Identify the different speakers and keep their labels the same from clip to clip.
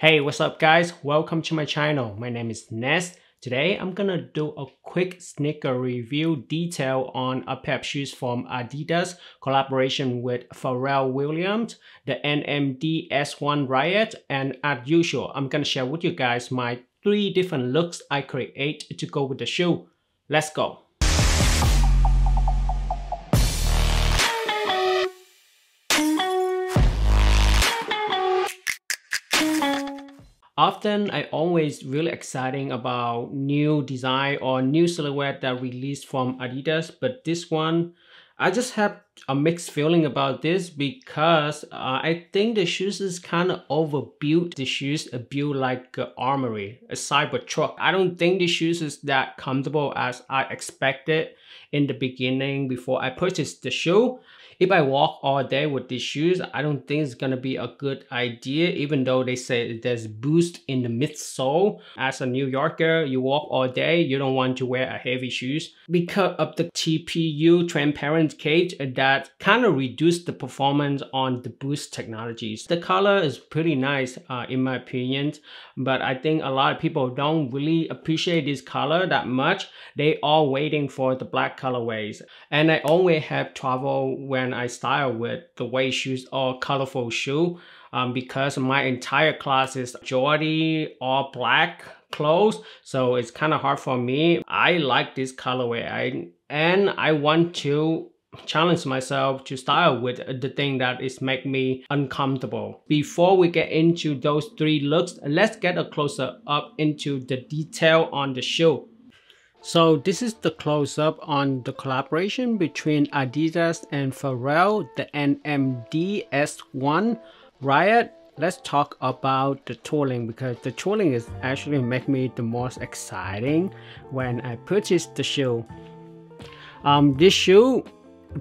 Speaker 1: Hey, what's up guys? Welcome to my channel. My name is Ness. Today, I'm gonna do a quick sneaker review detail on a pair of shoes from Adidas collaboration with Pharrell Williams, the NMD S1 RYAT, and as usual, I'm gonna share with you guys my three different looks I create to go with the shoe. Let's go. Often, I always really exciting about new design or new silhouette that released from Adidas, but this one, I just have a mixed feeling about this because uh, I think the shoes is kind of overbuilt. The shoes are built like an armory, a cyber truck. I don't think the shoes is that comfortable as I expected in the beginning before I purchased the shoe. If I walk all day with these shoes, I don't think it's gonna be a good idea, even though they say there's boost in the midsole. As a New Yorker, you walk all day, you don't want to wear a heavy shoes. Because of the TPU transparent cage that kind of reduced the performance on the boost technologies. The color is pretty nice uh, in my opinion, but I think a lot of people don't really appreciate this color that much. They are waiting for the black colorways. And I always have trouble when I style with the way shoes or colorful shoe um, because my entire class is majority all black clothes so it's kind of hard for me. I like this colorway. I, and i want to challenge myself to style with the thing that is make me uncomfortable. Before we get into those three looks let's get a closer up into the detail on the shoe so this is the close-up on the collaboration between Adidas and Pharrell, the NMD S1 RYAT. Let's talk about the tooling because the tooling is actually make me the most exciting when I purchased the shoe. Um, this shoe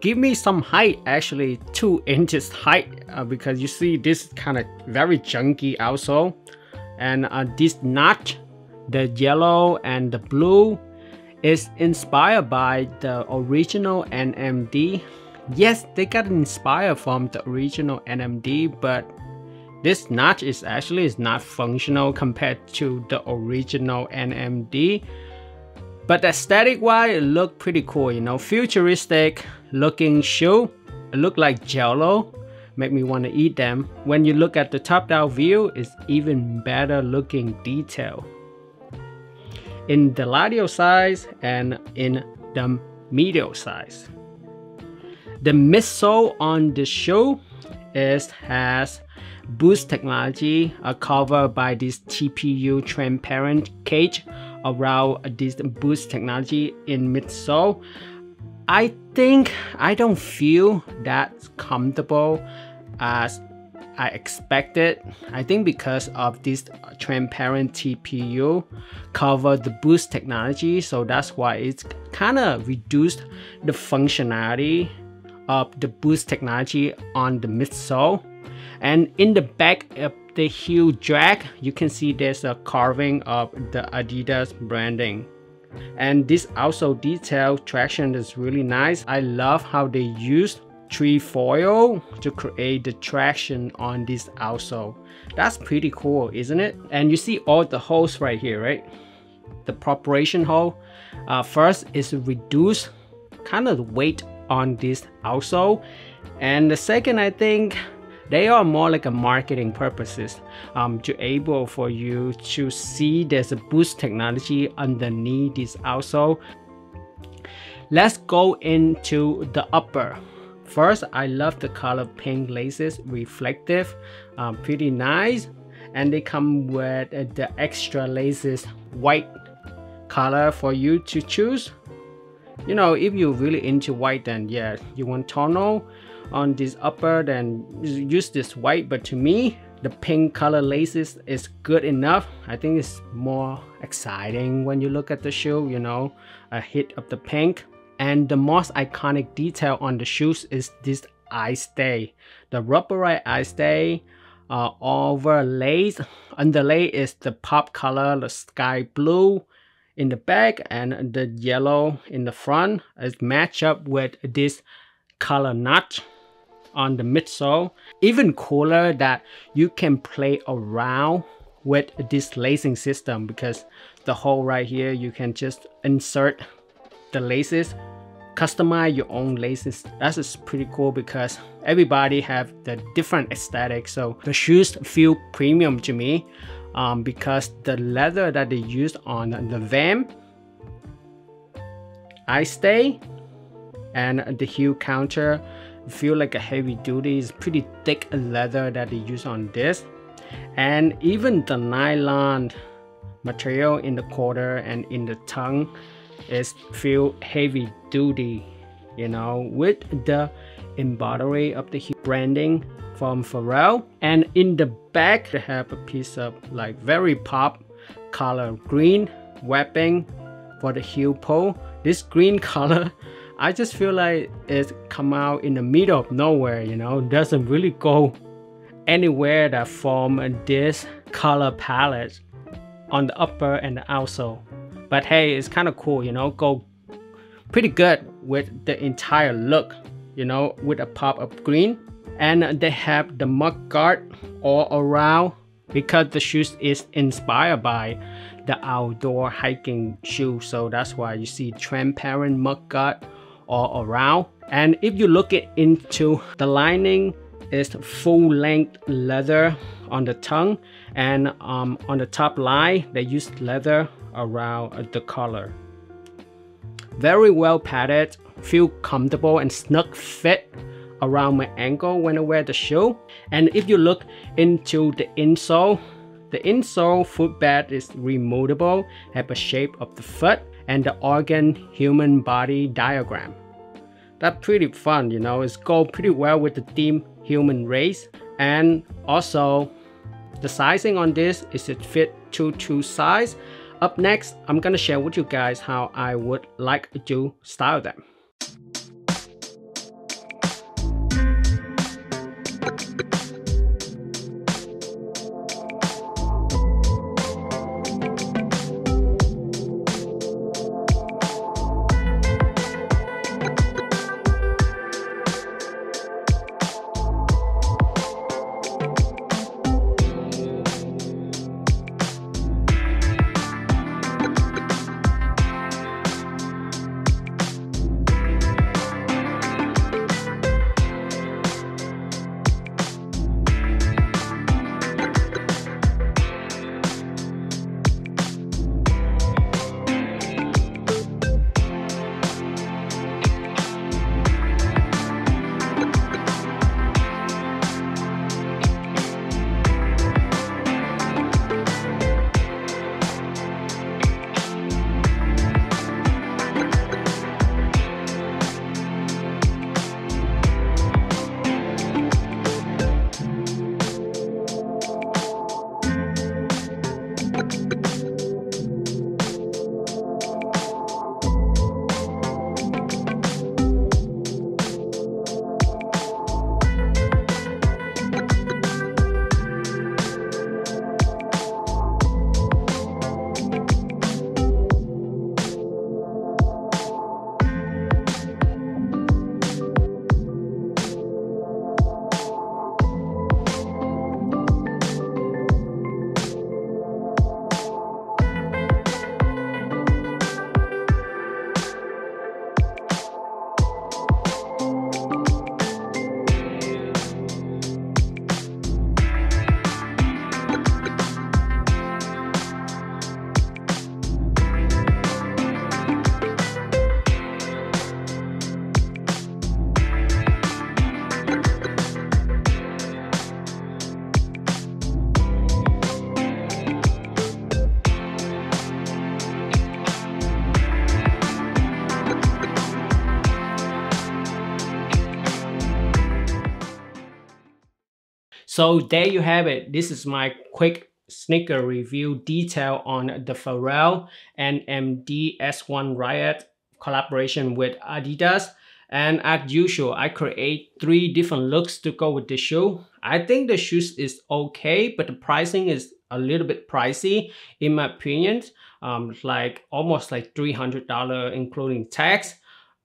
Speaker 1: give me some height actually two inches height uh, because you see this kind of very junky also and uh, this notch the yellow and the blue is inspired by the original NMD. Yes, they got inspired from the original NMD, but this notch is actually is not functional compared to the original NMD. But aesthetic wise, it look pretty cool, you know, futuristic looking shoe. It look like jello, make me want to eat them. When you look at the top down view, it's even better looking detail in the lateral size and in the medial size. The midsole on the shoe is has boost technology uh, covered by this TPU transparent cage around this boost technology in midsole. I think I don't feel that comfortable as I expected. I think because of this transparent TPU cover the boost technology, so that's why it's kind of reduced the functionality of the boost technology on the midsole. And in the back of the heel drag, you can see there's a carving of the Adidas branding. And this also detail traction is really nice. I love how they used trefoil to create the traction on this outsole. That's pretty cool, isn't it? And you see all the holes right here, right? The perforation hole. Uh, first is to reduce kind of the weight on this outsole. And the second, I think, they are more like a marketing purposes um, to able for you to see there's a boost technology underneath this outsole. Let's go into the upper. First, I love the color pink laces, reflective, um, pretty nice. And they come with the extra laces white color for you to choose. You know, if you're really into white, then yeah, you want tonal on this upper, then use this white. But to me, the pink color laces is good enough. I think it's more exciting when you look at the shoe, you know, a hit of the pink. And the most iconic detail on the shoes is this eye stay. The rubberized eye stay uh, overlays. Underlay is the pop color, the sky blue in the back and the yellow in the front. It's match up with this color notch on the midsole. Even cooler that you can play around with this lacing system because the hole right here you can just insert the laces customize your own laces. That is pretty cool because everybody have the different aesthetic. So the shoes feel premium to me um, because the leather that they used on the Vamp eye stay and the heel counter feel like a heavy duty. It's pretty thick leather that they use on this. And even the nylon material in the quarter and in the tongue is feel heavy duty you know with the embroidery of the branding from Pharrell. And in the back they have a piece of like very pop color green webbing for the heel pull this green color I just feel like it come out in the middle of nowhere you know doesn't really go anywhere that form this color palette on the upper and the outsole but hey it's kind of cool you know go pretty good with the entire look you know with a pop of green. And they have the mud guard all around because the shoes is inspired by the outdoor hiking shoe. So that's why you see transparent mud guard all around. And if you look it into the lining is full length leather on the tongue and um, on the top line they used leather around the collar very well padded feel comfortable and snug fit around my ankle when I wear the shoe. And if you look into the insole, the insole footbed is removable, have a shape of the foot and the organ human body diagram. That's pretty fun, you know, it's go pretty well with the theme human race. And also the sizing on this is it fit to two size. Up next, I'm gonna share with you guys how I would like to style them. So there you have it. This is my quick sneaker review detail on the Pharrell NMD S1 RYAT collaboration with Adidas. And as usual, I create three different looks to go with the shoe. I think the shoes is okay, but the pricing is a little bit pricey in my opinion. Um, like almost like $300 including tax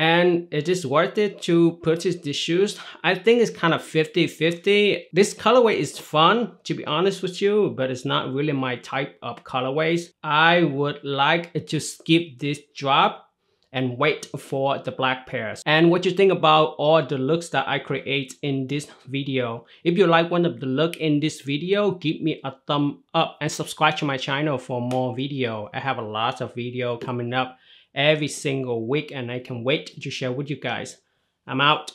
Speaker 1: and it is worth it to purchase these shoes. I think it's kind of 50-50. This colorway is fun, to be honest with you, but it's not really my type of colorways. I would like to skip this drop and wait for the black pairs. And what do you think about all the looks that I create in this video. If you like one of the look in this video, give me a thumb up and subscribe to my channel for more video. I have a lot of video coming up every single week and I can wait to share with you guys. I'm out.